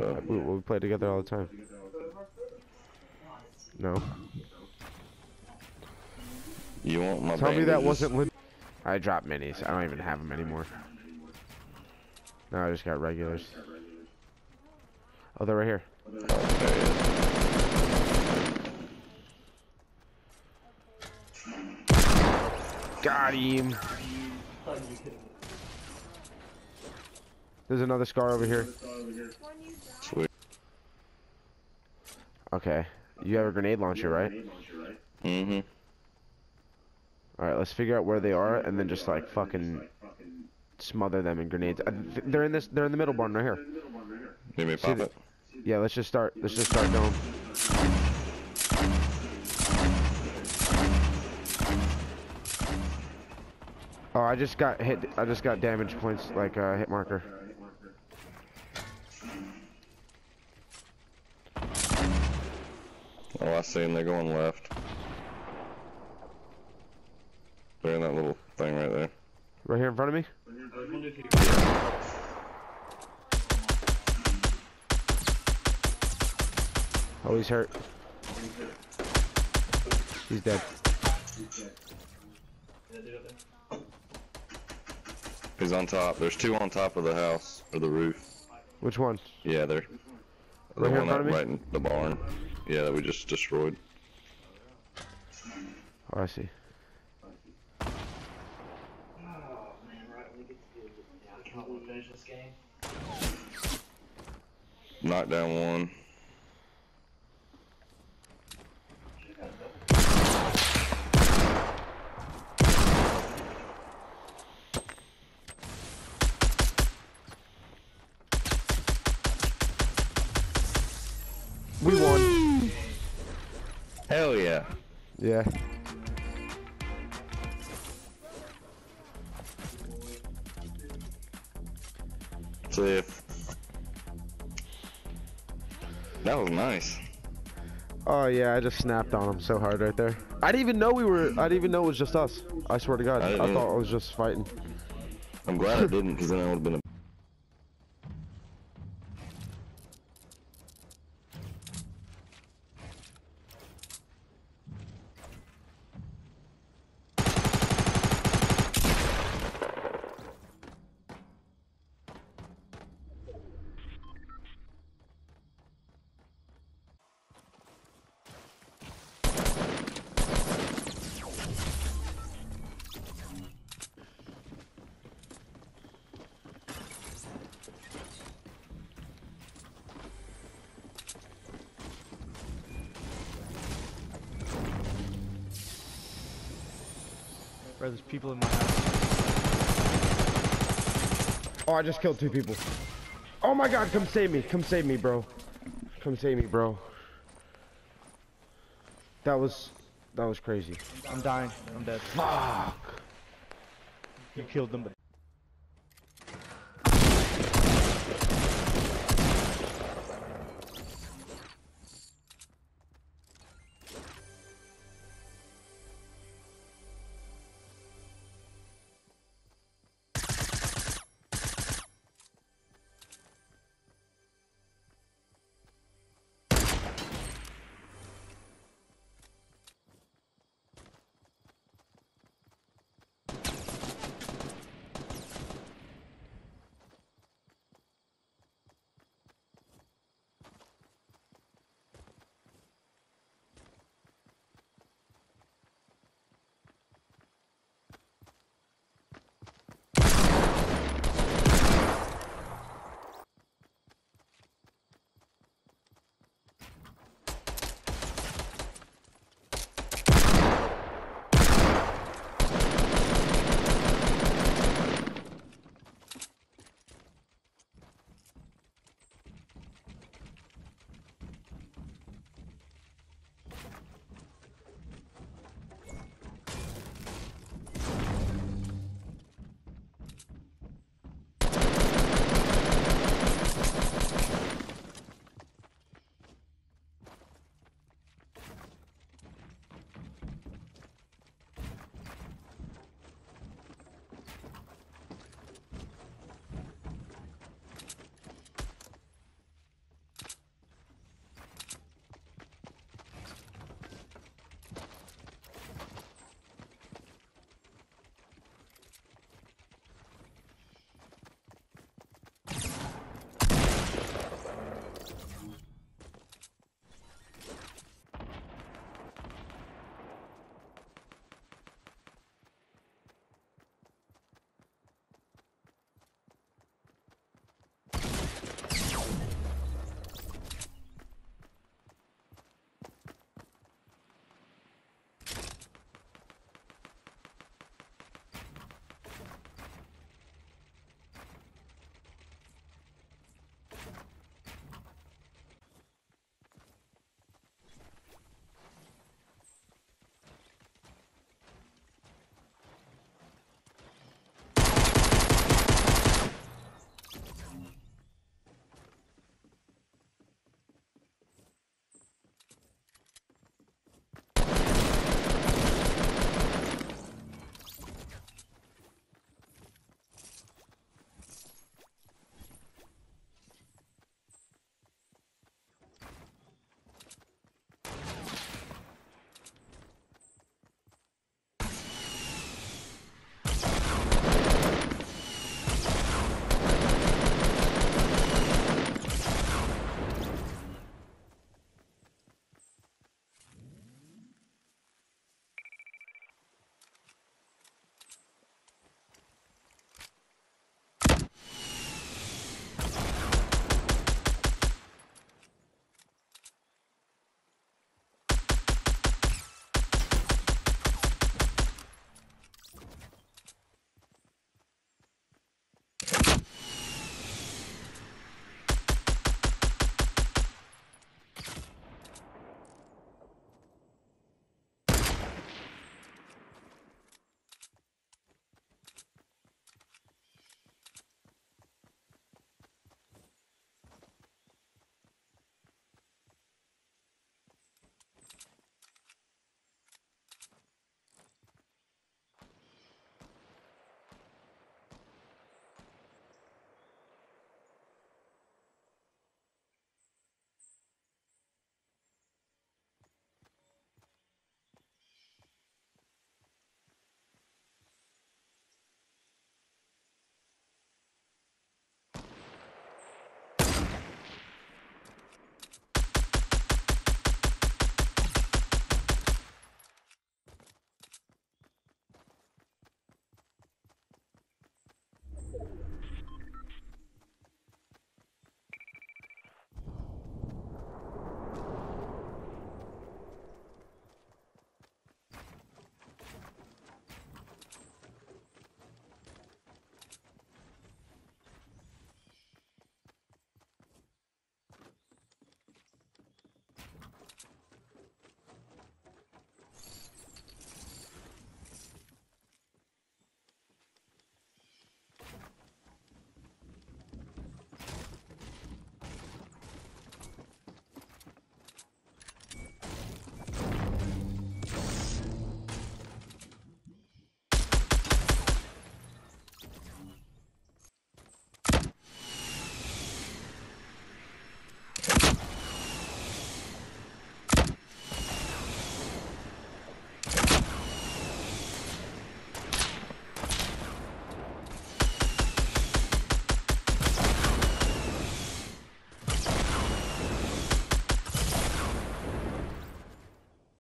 Uh, We, we play together all the time. No. you want my Tell me that wasn't. I dropped minis. I don't even have them anymore. No, I just got regulars. Oh, they're right here. There he is. Got him. There's another scar over here. Sweet. Okay. You have a grenade launcher, right? Mm-hmm. Alright, let's figure out where they are and then just like fucking smother them in grenades. Uh, th- they're in this they're in the middle barn right here. Me pop it? Yeah, let's just start let's just start going. Oh, I just got hit I just got damage points like uh hit marker. Oh, I see them. They're going left. They're in that little thing right there. Right here in front of me? Oh, he's hurt. He's dead. He's on top. There's two on top of the house or the roof. Which one? Yeah, they're the Right in one front of me? right in the barn. Yeah, that we just destroyed. Oh, I see. Oh man, right when we get to do it, yeah, I cannot wait to finish this game. Knock down one. We won. Hell yeah. Yeah. If that was nice. Oh yeah, I just snapped on him so hard right there. I didn't even know we were. I didn't even know it was just us. I swear to God, I I, thought. I was just fighting. I'm glad I didn't, because then I would have been a Bro, there's people in my house. Oh, I just killed two people. Oh my God, come save me! Come save me, bro. Come save me, bro. That was, that was crazy. I'm dying. I'm dead. Fuck. You killed them, but